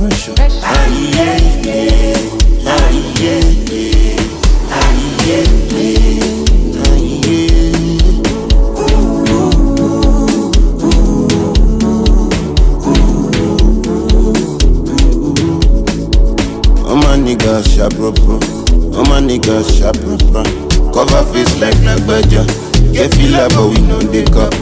pressure. Aye, my niggas sharp proper. Cover face like Nagbaja. Get feel like but we know they cup.